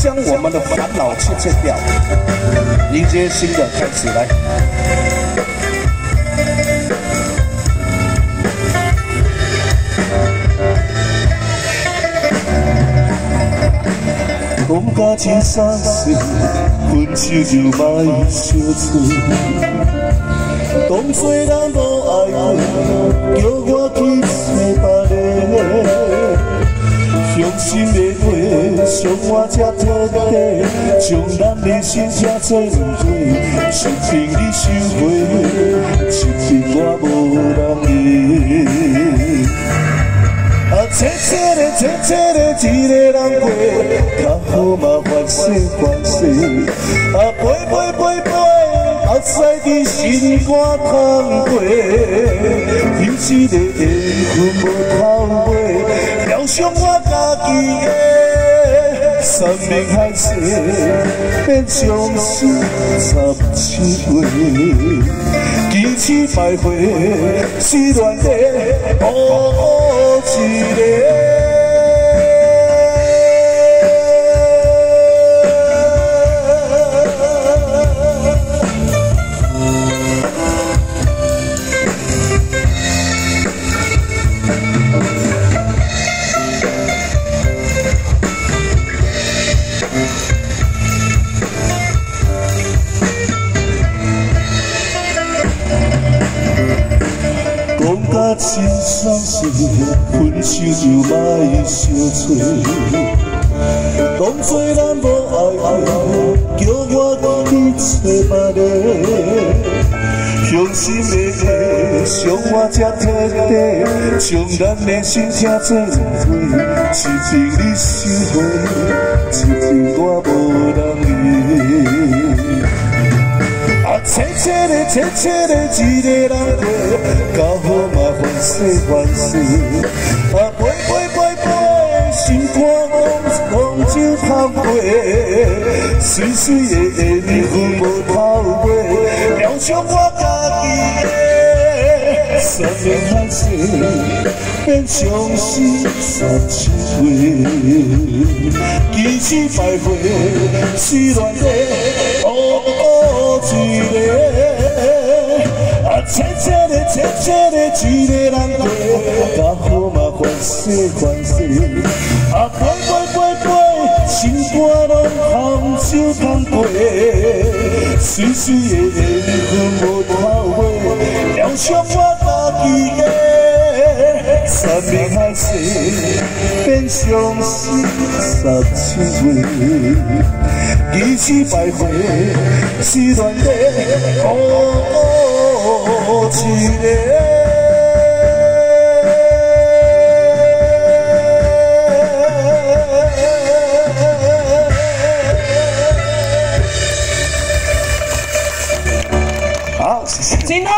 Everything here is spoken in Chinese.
将我们的烦恼切切掉，迎接新的开始来。讲到真伤心，分手就莫小嘴。当作人无爱过，叫我去找别个，伤心的话，伤我才彻底，将咱的心情做两回，心情你收回，心情我无人理。啊，切切的，切切的，一个人过，较好麻烦些关系。啊，飞飞飞飞，目屎伫心肝淌过，天时的缘分无透买，疗伤我家己的生命海誓，变相思十七回，千次百回，失心伤心，分手就莫相找。当作咱无爱过，叫我去找别个。伤心的话，伤我才彻底，将咱的心情做两回，痴情你收回，痴情我无人理。啊，切切的，切切的，一个人过，到。世万事，啊，飞飞飞飞，心肝往往就抛过，岁岁的缘分无透过，疗伤我家己的生命海誓，变相思三七回，几次百回，思恋的哦一个，啊，切切的，切切的，一个。家好嘛，欢喜欢喜，啊，飞飞飞飞，心肝拢含笑通过，岁岁的缘分无透尾，疗伤我家己的三命海誓，变相思三千回，几次百回，思恋的哦一个。Tina